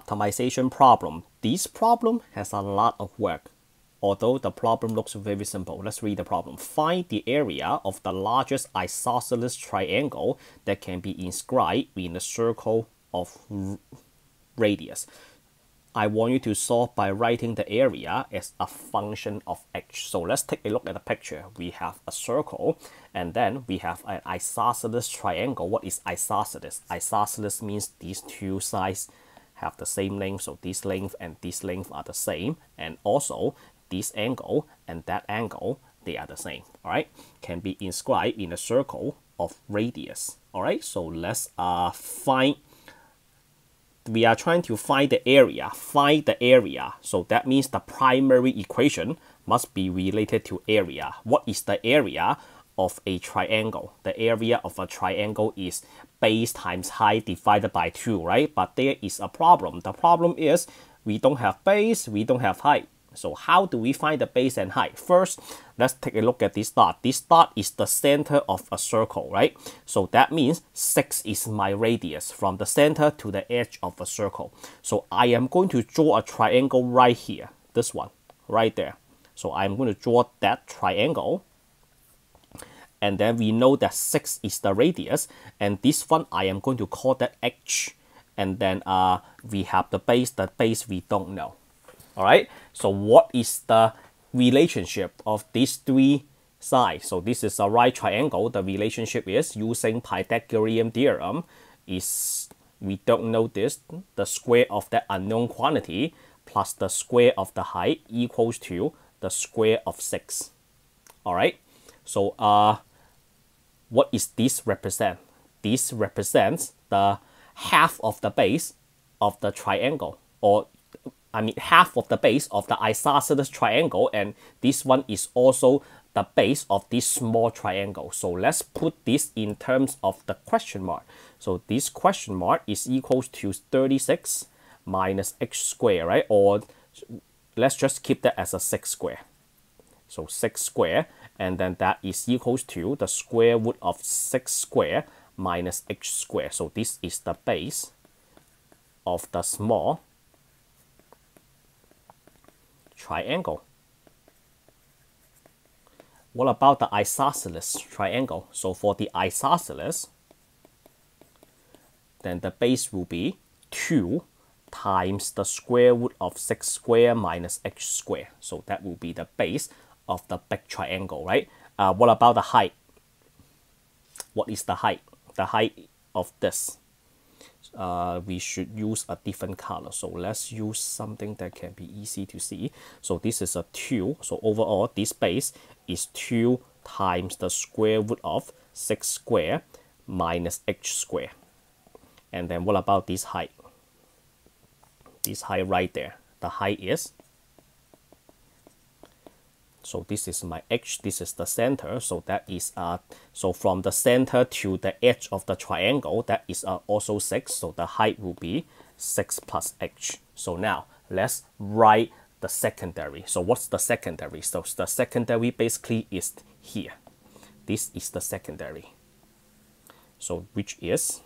optimization problem. This problem has a lot of work. Although the problem looks very simple, let's read the problem. Find the area of the largest isosceles triangle that can be inscribed in a circle of radius. I want you to solve by writing the area as a function of h. So let's take a look at the picture. We have a circle and then we have an isosceles triangle. What is isosceles? Isosceles means these two sides have the same length. So this length and this length are the same. And also this angle and that angle, they are the same. All right, can be inscribed in a circle of radius. All right, so let's uh, find we are trying to find the area, find the area. So that means the primary equation must be related to area. What is the area of a triangle? The area of a triangle is base times height divided by 2, right? But there is a problem. The problem is we don't have base, we don't have height. So how do we find the base and height? First, let's take a look at this dot. This dot is the center of a circle, right? So that means 6 is my radius from the center to the edge of a circle. So I am going to draw a triangle right here, this one, right there. So I'm going to draw that triangle. And then we know that 6 is the radius. And this one, I am going to call that h. And then uh, we have the base, the base we don't know. All right. So what is the relationship of these three sides? So this is a right triangle. The relationship is using Pythagorean theorem is we don't know this the square of the unknown quantity plus the square of the height equals to the square of 6 all right so uh what is this represent this represents the half of the base of the triangle or I mean half of the base of the isosceles triangle and this one is also the base of this small triangle. So let's put this in terms of the question mark. So this question mark is equals to 36 minus x square, right? Or let's just keep that as a 6 square. So 6 square and then that is equals to the square root of 6 square minus h square. So this is the base of the small triangle. What about the isosceles triangle? So for the isosceles, then the base will be 2 times the square root of 6 square minus h square. So that will be the base of the back triangle, right? Uh, what about the height? What is the height? The height of this uh, we should use a different color. So let's use something that can be easy to see. So this is a 2. So overall, this base is 2 times the square root of 6 square minus h square. And then what about this height? This height right there. The height is so this is my h, this is the center. So that is uh so from the center to the edge of the triangle, that is uh, also 6. So the height will be 6 plus h. So now let's write the secondary. So what's the secondary? So the secondary basically is here. This is the secondary. So which is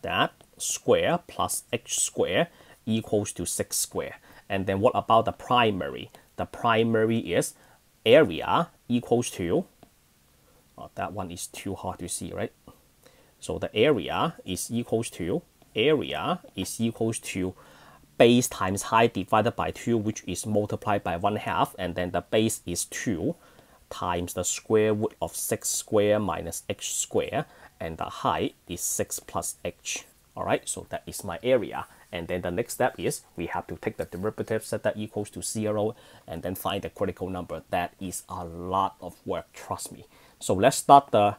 that square plus h square equals to 6 square. And then what about the primary? The primary is area equals to, oh, that one is too hard to see, right? So the area is equals to, area is equals to base times height divided by 2, which is multiplied by 1 half, and then the base is 2 times the square root of 6 square minus h square, and the height is 6 plus h. Alright, so that is my area. And then the next step is we have to take the derivative, set that equals to zero, and then find the critical number. That is a lot of work, trust me. So let's start the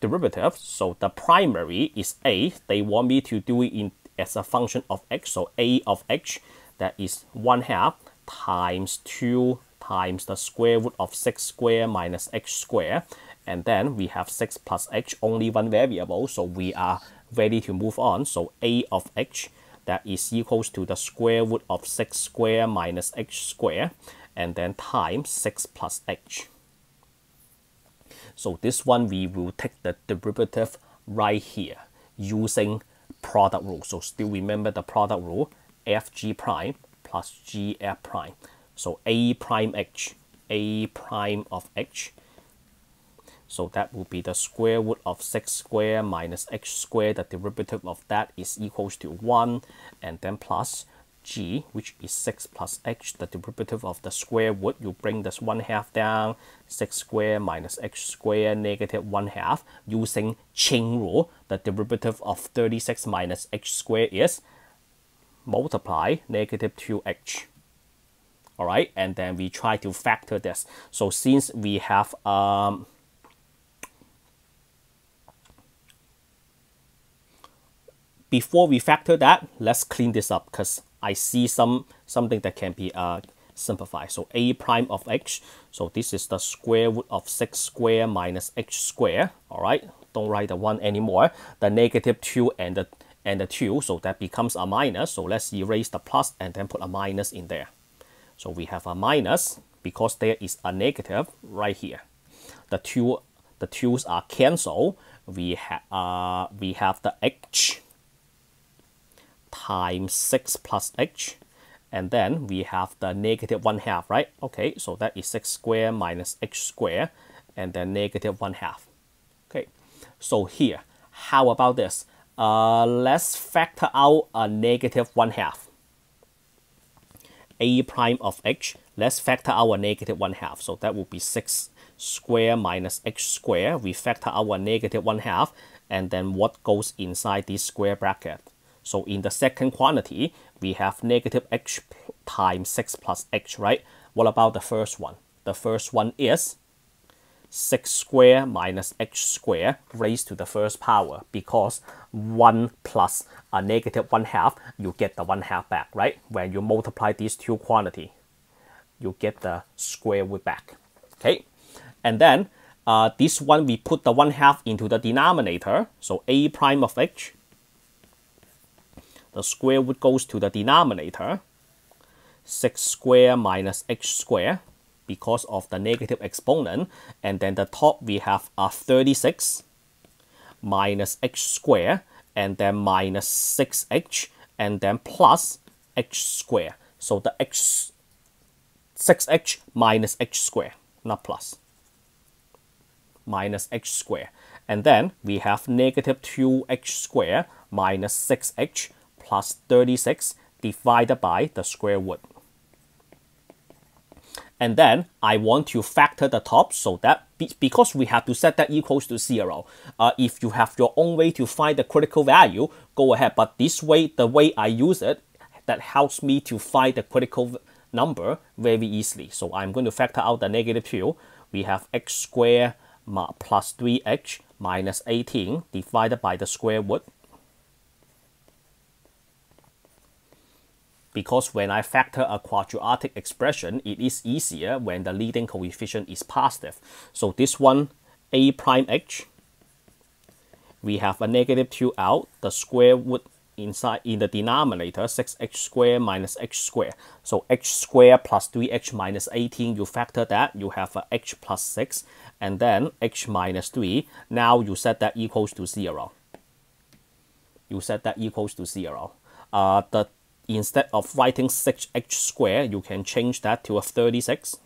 derivative. So the primary is a. They want me to do it in as a function of x. So a of h, that is 1 half times 2 times the square root of 6 square minus h square. And then we have 6 plus h, only one variable. So we are ready to move on. So a of h that is equals to the square root of 6 square minus h square and then times 6 plus h. So this one we will take the derivative right here using product rule. So still remember the product rule, fg prime plus gf prime. So a prime h, a prime of h. So that will be the square root of 6 square minus h square. The derivative of that is equals to 1 and then plus g, which is 6 plus h, the derivative of the square root, you bring this 1 half down, 6 square minus h square negative 1 half. Using chain rule, the derivative of 36 minus h square is multiply negative 2h. All right, and then we try to factor this. So since we have um, before we factor that, let's clean this up because I see some something that can be uh, simplified. So a prime of h, so this is the square root of 6 square minus h square, all right? Don't write the 1 anymore. The negative 2 and the, and the 2, so that becomes a minus. So let's erase the plus and then put a minus in there. So we have a minus because there is a negative right here. The two the twos are cancelled. We have uh, we have the h times 6 plus h and then we have the negative 1 half right? Okay so that is 6 square minus h square and then negative 1 half. Okay so here how about this? Uh, let's factor out a negative 1 half. A prime of h let's factor out a negative 1 half. So that will be 6 square minus h square. We factor out a negative 1 half and then what goes inside this square bracket so in the second quantity, we have negative h times 6 plus h, right? What about the first one? The first one is 6 square minus h square raised to the first power because 1 plus a negative 1 half, you get the 1 half back, right? When you multiply these two quantity, you get the square root back, okay? And then uh, this one, we put the 1 half into the denominator, so a prime of h the square root goes to the denominator, 6 square minus h square because of the negative exponent. And then the top we have a 36 minus h square and then minus 6h and then plus h square. So the h 6h minus h square, not plus, minus h square. And then we have negative 2h square minus 6h plus 36 divided by the square root. And then I want to factor the top so that because we have to set that equals to zero. Uh, if you have your own way to find the critical value, go ahead. But this way, the way I use it, that helps me to find the critical number very easily. So I'm going to factor out the negative 2. We have x squared plus 3h minus 18 divided by the square root because when I factor a quadratic expression, it is easier when the leading coefficient is positive. So this one, a prime h, we have a negative 2 out, the square root inside in the denominator, 6h squared minus h squared. So h squared plus 3h minus 18, you factor that, you have a h plus 6, and then h minus 3. Now you set that equals to 0. You set that equals to 0. Uh, the instead of writing 6h squared, you can change that to a 36.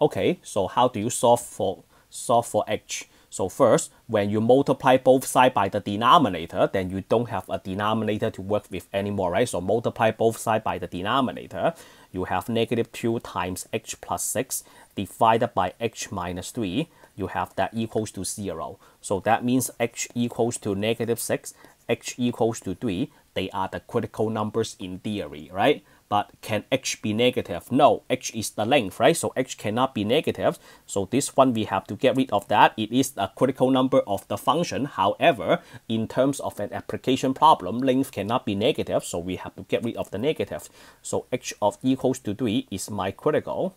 Okay, so how do you solve for solve for h? So first, when you multiply both sides by the denominator, then you don't have a denominator to work with anymore, right? So multiply both sides by the denominator. You have negative 2 times h plus 6 divided by h minus 3. You have that equals to 0. So that means h equals to negative 6, h equals to 3 they are the critical numbers in theory, right? But can h be negative? No, h is the length, right? So h cannot be negative. So this one we have to get rid of that. It is a critical number of the function. However, in terms of an application problem, length cannot be negative. So we have to get rid of the negative. So h of equals to 3 is my critical.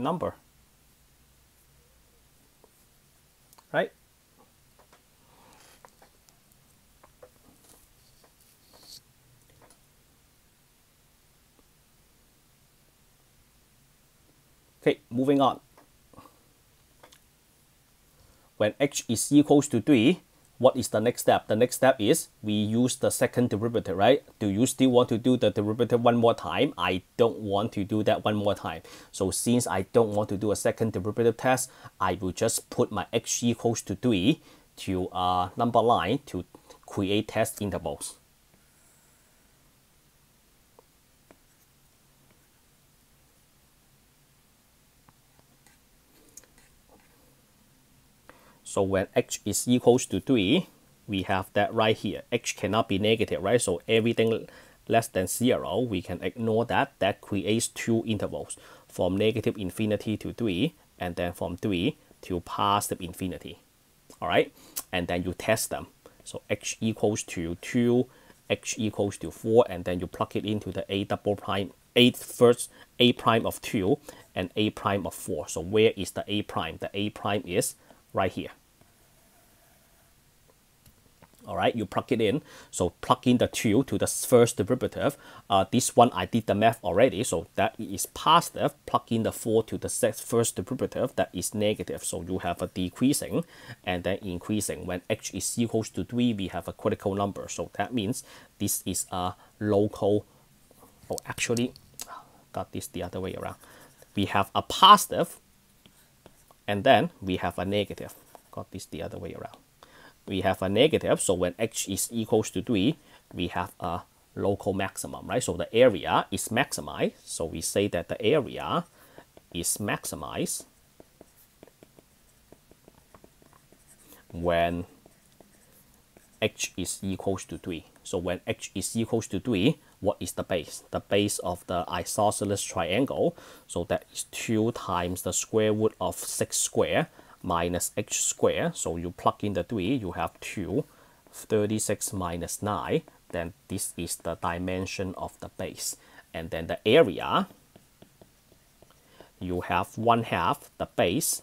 number. Right? Okay, moving on. when h is equals to 3, what is the next step? The next step is we use the second derivative, right? Do you still want to do the derivative one more time? I don't want to do that one more time. So since I don't want to do a second derivative test, I will just put my x equals to 3 to a number line to create test intervals. So when h is equals to 3, we have that right here. h cannot be negative, right? So everything less than 0, we can ignore that. That creates two intervals from negative infinity to 3 and then from 3 to positive infinity. All right, and then you test them. So h equals to 2, h equals to 4, and then you plug it into the a double prime, a first a prime of 2 and a prime of 4. So where is the a prime? The a prime is right here all right you plug it in. So plug in the 2 to the first derivative. Uh, this one I did the math already. So that is positive. Plug in the 4 to the first derivative. That is negative. So you have a decreasing and then increasing. When h is equals to 3 we have a critical number. So that means this is a local oh actually got this the other way around. We have a positive and then we have a negative. Got this the other way around we have a negative. So when h is equals to 3, we have a local maximum, right? So the area is maximized. So we say that the area is maximized when h is equals to 3. So when h is equals to 3, what is the base? The base of the isosceles triangle. So that is 2 times the square root of 6 square minus h squared. So you plug in the 3, you have 2. 36 minus 9, then this is the dimension of the base. And then the area, you have 1 half the base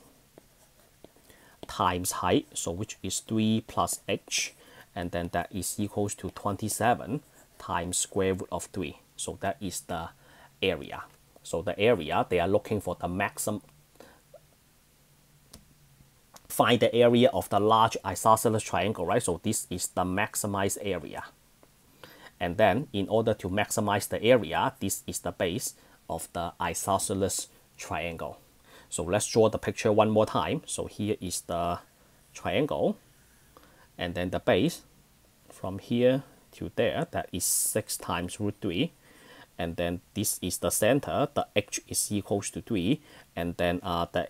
times height, so which is 3 plus h, and then that is equals to 27 times square root of 3. So that is the area. So the area, they are looking for the maximum find the area of the large isosceles triangle, right? So this is the maximized area. And then in order to maximize the area, this is the base of the isosceles triangle. So let's draw the picture one more time. So here is the triangle and then the base from here to there, that is 6 times root 3 and then this is the center, the h is equals to 3 and then uh, the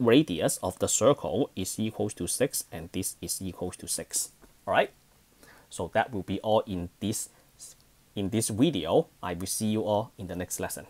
radius of the circle is equals to 6 and this is equals to 6 all right so that will be all in this in this video. I will see you all in the next lesson